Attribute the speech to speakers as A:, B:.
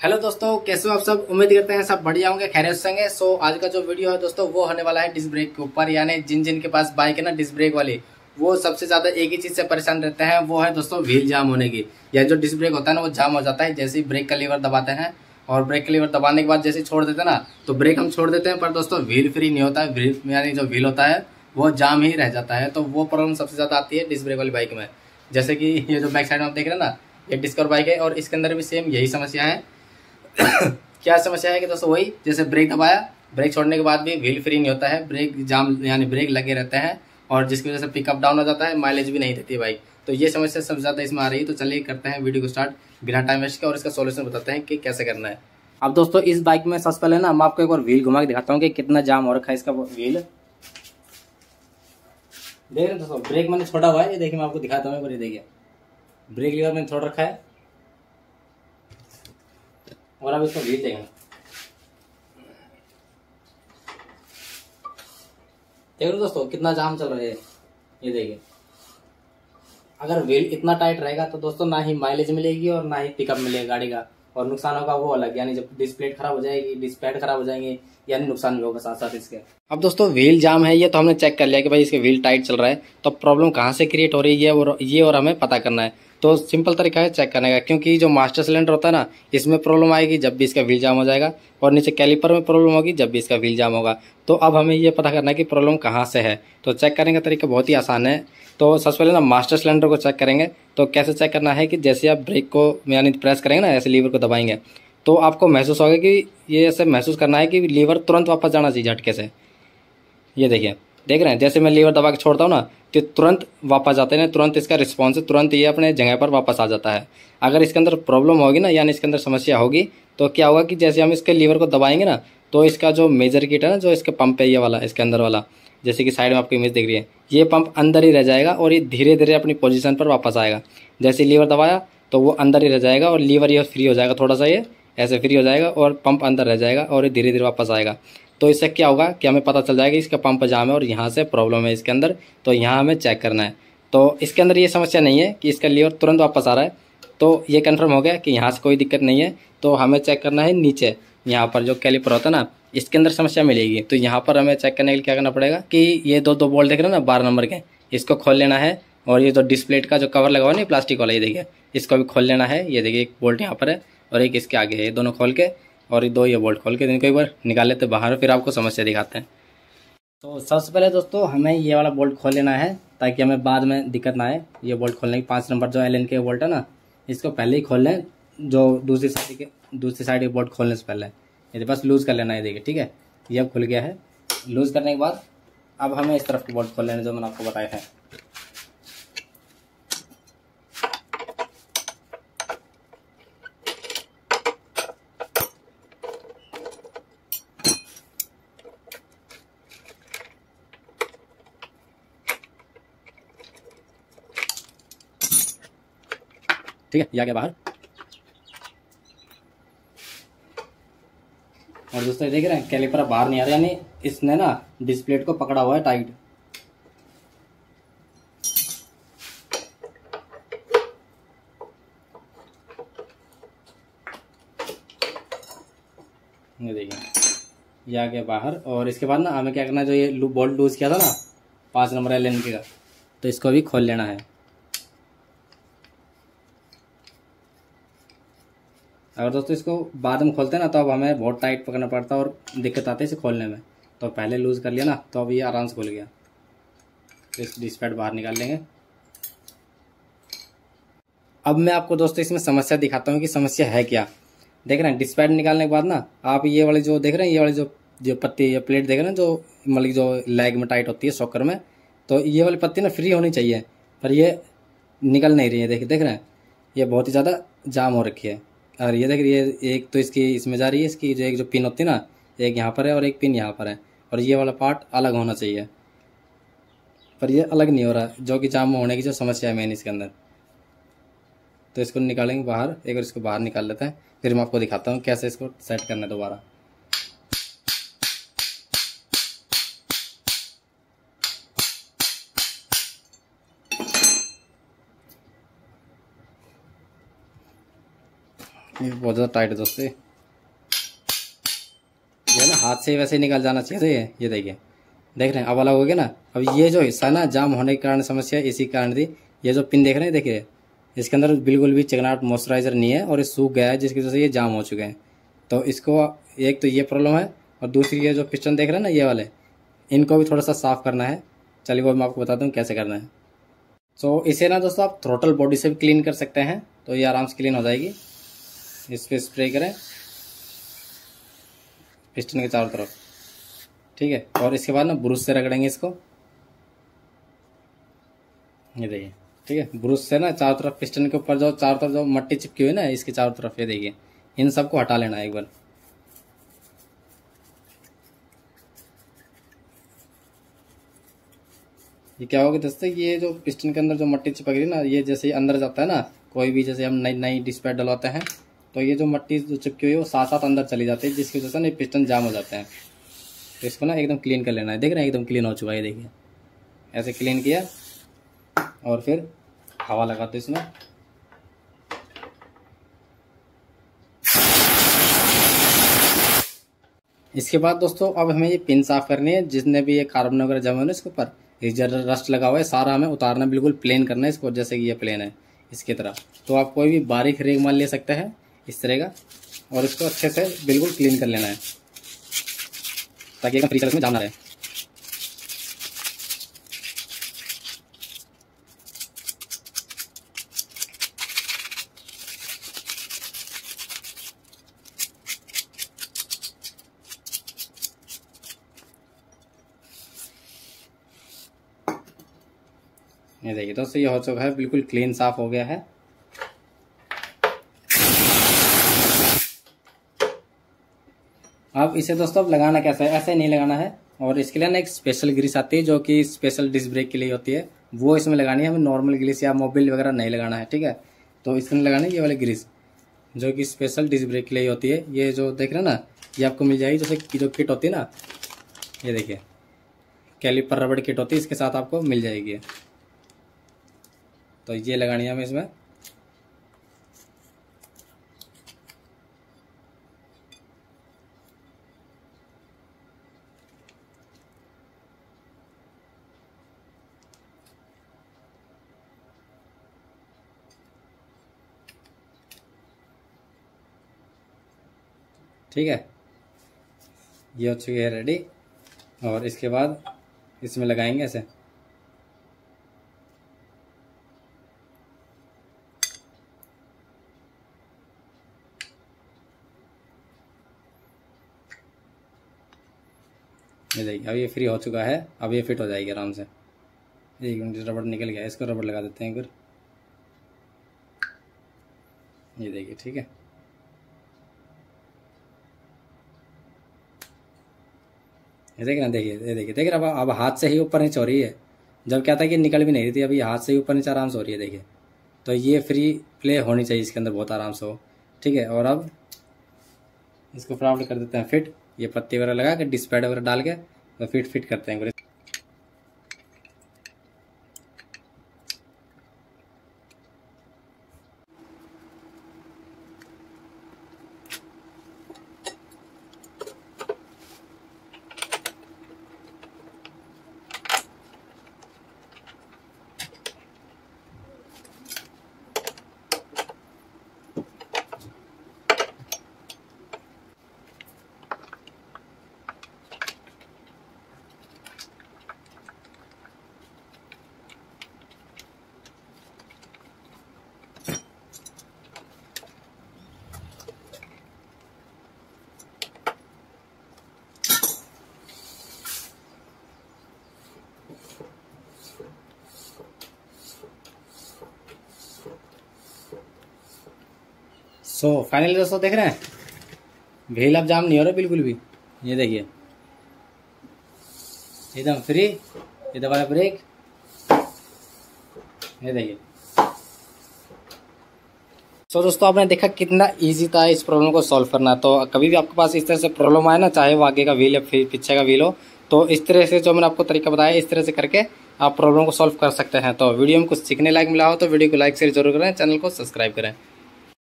A: Hello दोस्तों, कैसे हो आप सब? उम्मीद करते हैं सब बढ़िया होंगे खैर होंगे। सो आज का जो वीडियो है दोस्तों, वो होने वाला है डिस्क ब्रेक के ऊपर, यानी जिन जिन के पास बाइक है ना डिस्क ब्रेक वाली, वो सबसे ज़्यादा एक ही चीज़ से परेशान रहते हैं, वो है दोस्तों, व्हील जाम होने की। या जो डिस्क ब्रेक होता है ना, वो जाम हो जाता है, जैसे ब्रेक का लीवर दबाते हैं, और ब्रेक का लीवर दबाने के बाद जैसे छोड़ देते हैं ना तो ब्रेक हम छोड़ देते हैं, पर दोस्तों, व्हील फ्री नहीं होता है व्हील, यानी जो व्हील होता है, वो जाम ही रह जाता है। तो वो प्रॉब्लम सबसे ज़्यादा आती है डिस्क ब्रेक वाली बाइक में। जैसे कि ये जो बैक साइड में आप देख रहे हैं ना, ये डिस्कवर बाइक है, और इसके अंदर भी सेम यही समस्या है क्या समस्या है कि दोस्तों वही, जैसे ब्रेक दबाया ब्रेक छोड़ने के बाद भी व्हील फ्री नहीं होता है ब्रेक जाम यानी ब्रेक लगे रहते हैं, और जिसकी वजह से पिकअप डाउन हो जाता है माइलेज भी नहीं देती बाइक तो ये समस्या सबसे ज़्यादा इसमें आ रही है तो चलिए करते हैं वीडियो को स्टार्ट बिना टाइम वेस्ट के, और इसका सोल्यूशन बताते हैं कि कैसे करना है। अब दोस्तों, इस बाइक में सबसे पहले ना मैं आपको एक बार व्हील घुमा के दिखाता हूँ कि कितना जाम हो रखा है इसका व्हील देख रहे दोस्तों ब्रेक मैंने छोड़ा हुआ है, ये देखिए मैं आपको दिखाता हूँ ये देखिए। ब्रेक लीवर मैंने छोड़ रखा है। और अब इसको व्हील देखेंगे देख लो दोस्तों, कितना जाम चल रहा है ये। देखिए। अगर व्हील इतना टाइट रहेगा तो दोस्तों ना ही माइलेज मिलेगी और ना ही पिकअप मिलेगा गाड़ी का। और नुकसान होगा वो अलग, यानी जब डिस्प्लेट खराब हो जाएगी डिस्प्लेट खराब हो जाएँगे, यानी नुकसान भी होगा साथ साथ इसके। अब दोस्तों व्हील जाम है, ये तो हमने चेक कर लिया कि भाई इसके व्हील टाइट चल रहा है तो प्रॉब्लम कहाँ से क्रिएट हो रही है और ये और हमें पता करना है। तो सिंपल तरीका है चेक करने का, क्योंकि जो मास्टर सिलेंडर होता है ना, इसमें प्रॉब्लम आएगी जब भी इसका व्हील जाम हो जाएगा, और नीचे कैलिपर में प्रॉब्लम होगी जब भी इसका व्हील जाम होगा। तो अब हमें ये पता करना है कि प्रॉब्लम कहाँ से है। तो चेक करने का तरीका बहुत ही आसान है। तो सबसे पहले ना मास्टर सिलेंडर को चेक करेंगे। तो कैसे चेक करना है कि जैसे आप ब्रेक को, यानी प्रेस करेंगे ना, ऐसे लीवर को दबाएँगे तो आपको महसूस होगा कि ये ऐसे महसूस करना है कि लीवर तुरंत वापस जाना चाहिए झटके से। ये देखिए देख रहे हैं, जैसे मैं लीवर दबा के छोड़ता हूँ ना तो तुरंत वापस जाते हैं, तुरंत इसका रिस्पॉन्स तुरंत ये अपने जगह पर वापस आ जाता है। अगर इसके अंदर प्रॉब्लम होगी ना, यानी इसके अंदर समस्या होगी तो क्या होगा कि जैसे हम इसके लीवर को दबाएँगे ना तो इसका जो मेजर किट है ना, जो इसका पंप है, ये वाला, इसके अंदर वाला, जैसे कि साइड में आपको इमेज दिख रही है, ये पंप अंदर ही रह जाएगा और ये धीरे धीरे अपनी पोजीशन पर वापस आएगा। जैसे लीवर दबाया तो वो अंदर ही रह जाएगा और लीवर ये फ्री हो जाएगा थोड़ा सा ये, ऐसे फ्री हो जाएगा और पंप अंदर रह जाएगा और ये धीरे धीरे वापस आएगा। तो इससे क्या होगा कि हमें पता चल जाएगा इसका पंप जाम है और यहाँ से प्रॉब्लम है इसके अंदर तो यहाँ हमें चेक करना है। तो इसके अंदर ये समस्या नहीं है कि इसका लीवर तुरंत वापस आ रहा है। तो ये कन्फर्म हो गया कि यहाँ से कोई दिक्कत नहीं है। तो हमें चेक करना है नीचे, यहाँ पर जो कैलिपर होता है ना, इसके अंदर समस्या मिलेगी। तो यहाँ पर हमें चेक करने के लिए क्या करना पड़ेगा कि ये दो दो बोल्ट देख रहे हैं ना, बारह नंबर के, इसको खोल लेना है। और ये जो डिस्प्लेट का जो कवर लगा हुआ है ना प्लास्टिक वाला, ये देखिए, इसको भी खोल लेना है। ये देखिए, एक बोल्ट यहाँ पर है और एक इसके आगे है, ये दोनों खोल के और ये दो ये बोल्ट खोल के इनको एक बार निकाल लेते बाहर, फिर आपको समस्या दिखाते हैं। तो सबसे पहले दोस्तों, हमें ये वाला बोल्ट खोल लेना है, ताकि हमें बाद में दिक्कत ना आए। ये बोल्ट खोलने की पाँच नंबर जो एल के बोल्ट है ना, इसको पहले ही खोल लें, जो दूसरी साइड के, दूसरी साइड के बोल्ट खोलने से पहले। ये बस लूज़ कर लेना है देखिए, ठीक है? ये अब खुल गया है। लूज़ करने के बाद, अब हमें इस तरफ़ के बोल्ट खोल लेना जो मैंने आपको बताया है ठीक है, ये गया बाहर। और दोस्तों देख रहे हैं, कैलिपर बाहर नहीं आ रहा, यानी इसने ना डिस्प्लेट को पकड़ा हुआ है टाइट ये देखिए, ये आ गया बाहर, और इसके बाद ना हमें क्या करना है, जो ये बोल्ट लूज किया था ना, पाँच नंबर एल एन का तो इसको भी खोल लेना है। अगर दोस्तों इसको बाद में खोलते हैं ना तो अब हमें बहुत टाइट पकड़ना पड़ता है और दिक्कत आती है इसे खोलने में। तो पहले लूज़ कर लिया ना तो अब ये आराम से खुल गया। तो इस डिस्पैड बाहर निकाल लेंगे। अब मैं आपको दोस्तों इसमें समस्या दिखाता हूँ कि समस्या है क्या। देख रहे हैं डिस्पैड निकालने के बाद ना, आप ये वाले जो देख रहे हैं, ये वाले जो जो पत्ती, या प्लेट देख रहे हैं जो मतलब जो लेग में टाइट होती है सॉकर में तो ये वाली पत्ती ना फ्री होनी चाहिए, पर ये निकल नहीं रही है। देख देख रहे हैं, ये बहुत ही ज़्यादा जाम हो रखी है। और ये देख रही है, एक तो इसकी, इसमें जा रही है इसकी जो एक जो पिन होती है ना, एक यहाँ पर है और एक पिन यहाँ पर है। और ये वाला पार्ट अलग होना चाहिए। पर ये अलग नहीं हो रहा, जो कि जाम होने की जो समस्या है मेन इसके अंदर। तो इसको निकालेंगे बाहर, एक बार इसको बाहर निकाल लेते हैं। फिर मैं आपको दिखाता हूँ कैसे इसको सेट करना है दोबारा। ये बहुत ज़्यादा टाइट है दोस्तों। ये ना हाथ से वैसे ही निकल जाना चाहिए ये ये देखिए। देख रहे हैं, अब अलग हो गया ना। अब ये जो हिस्सा ना जाम होने के कारण समस्या इसी कारण थी। ये जो पिन देख रहे हैं, देखिए। इसके अंदर बिल्कुल भी चिकनाट मॉइस्चराइजर नहीं है और ये सूख गया है, जिसकी वजह से ये जाम हो चुके हैं। तो इसको एक तो ये प्रॉब्लम है और दूसरी ये जो पिस्टन देख रहे हैं ना, ये वाले। इनको भी थोड़ा सा साफ़ करना है। चलिए वो मैं आपको बता दूँ कैसे करना है। तो इसे ना दोस्तों आप थ्रोटल बॉडी से भी क्लीन कर सकते हैं। तो ये आराम से क्लीन हो जाएगी। इस पर स्प्रे करें पिस्टन के चारों तरफ़। ठीक है? और इसके बाद ना ब्रुश से रगड़ेंगे इसको। ये देखिए, ठीक है? ब्रुश से ना चारों तरफ़ पिस्टन के ऊपर जो चारों तरफ़ जो मट्टी चिपकी हुई ना, इसके चारों तरफ़, ये देखिए। इन सबको हटा लेना एक बार। ये क्या होगा दोस्तों? ये जो पिस्टन के अंदर जो मट्टी चिपक रही है ना, ये जैसे अंदर जाता है ना, कोई भी जैसे हम नई नई डिस्पैट डलवाते हैं तो ये जो मट्टी जो चिपकी हुई है, वो साथ साथ अंदर चली जाती है, जिसकी वजह से ना पिस्टन जाम हो जाते हैं। तो इसको ना एकदम क्लीन कर लेना है। देख रहे हैं, एकदम क्लीन हो चुका है देखिए। ऐसे क्लीन किया और फिर हवा लगाते इसमें। इसके बाद दोस्तों, अब हमें ये पिन साफ़ करनी है। जिसने भी ये कार्बन वगैरह जमा है इसके ऊपर रस्ट लगा हुआ है, सारा हमें उतारना, बिल्कुल प्लेन करना है। इसको जैसे कि ये प्लेन है, इसकी तरह। तो आप कोई भी बारीक रेग माल ले सकते हैं। इस तरह का। और इसको अच्छे से बिल्कुल क्लीन कर लेना है। ताकि एकदम फ्री में जाना रहे। ये देखिए दोस्तों, ये हो चुका है। बिल्कुल क्लीन साफ़ हो गया है। अब इसे दोस्तों अब लगाना कैसे है? ऐसे नहीं लगाना है। और इसके लिए ना एक स्पेशल ग्रीस आती है जो कि स्पेशल डिस्क ब्रेक के लिए होती है। वो इसमें लगानी है। हमें नॉर्मल ग्रीस या मोबिल वगैरह नहीं लगाना है, ठीक है? तो इसमें लगानी ये वाली ग्रीस जो कि स्पेशल डिस्क ब्रेक के लिए होती है। ये जो देख रहे हैं ना, ये आपको मिल जाएगी। जैसे जो किट होती है ना, ये देखिए कैलिपर रबड़ किट होती है, इसके साथ आपको मिल जाएगी। तो ये लगानी है हमें इसमें। ठीक है? ये हो चुकी है रेडी और इसके बाद इसमें लगाएँगे ऐसे. ये देखिए, अब ये फ्री हो चुका है. अब ये फिट हो जाएगी आराम से. एक मिनट, रबड़ निकल गया. इसको रबड़ लगा देते हैं फिर ये देखिए, ठीक है? ये देखिए ना, देखिए, ये देखिए रहे अब अब हाथ से ही ऊपर नीचे हो रही है। जब क्या था कि निकल भी नहीं रही थी, अभी हाथ से ही ऊपर नीचे आराम से हो रही है, देखिए। तो ये फ्री प्ले होनी चाहिए इसके अंदर बहुत आराम से हो। ठीक है, और अब इसको फटाफट कर देते हैं फिट ये पत्ती वगैरह लगा के डिस्पैड वगैरह डाल के तो फिट फिट करते हैं। सो so, फाइनली दोस्तों देख रहे हैं? भेल अब जाम नहीं हो रहा बिल्कुल भी। ये देखिए। एकदम फ्री ये दबाया ब्रेक ये देखिए। सो so, दोस्तों आपने देखा कितना इजी था इस प्रॉब्लम को सॉल्व करना। तो कभी भी आपके पास इस तरह से प्रॉब्लम आए ना चाहे वो आगे का व्हील या फिर पीछे का व्हील हो तो इस तरह से जो मैंने आपको तरीका बताया, इस तरह से करके आप प्रॉब्लम को सॉल्व कर सकते हैं। तो वीडियो में कुछ सीखने लायक मिला हो तो वीडियो को लाइक शेयर ज़रूर करें चैनल को सब्सक्राइब करें।